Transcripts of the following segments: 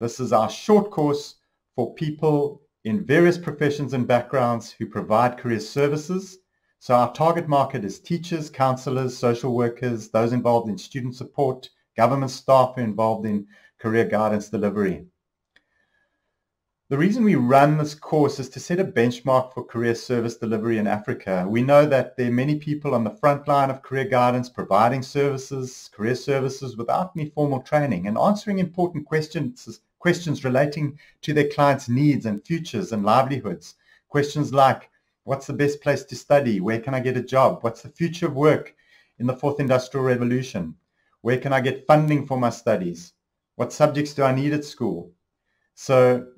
This is our short course for people in various professions and backgrounds who provide career services. So our target market is teachers, counselors, social workers, those involved in student support, government staff who are involved in career guidance delivery. The reason we run this course is to set a benchmark for career service delivery in Africa. We know that there are many people on the front line of career guidance providing services, career services without any formal training and answering important questions, questions relating to their clients' needs and futures and livelihoods. Questions like, what's the best place to study? Where can I get a job? What's the future of work in the fourth industrial revolution? Where can I get funding for my studies? What subjects do I need at school? So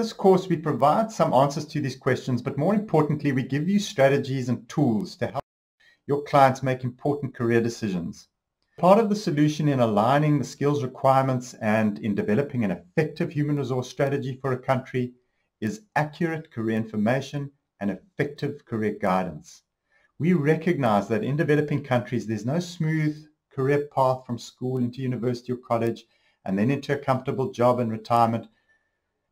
this course, we provide some answers to these questions, but more importantly, we give you strategies and tools to help your clients make important career decisions. Part of the solution in aligning the skills requirements and in developing an effective human resource strategy for a country is accurate career information and effective career guidance. We recognize that in developing countries, there's no smooth career path from school into university or college and then into a comfortable job and retirement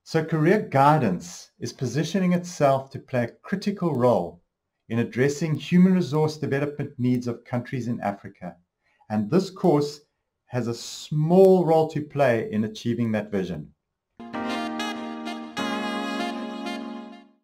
so career guidance is positioning itself to play a critical role in addressing human resource development needs of countries in Africa. And this course has a small role to play in achieving that vision.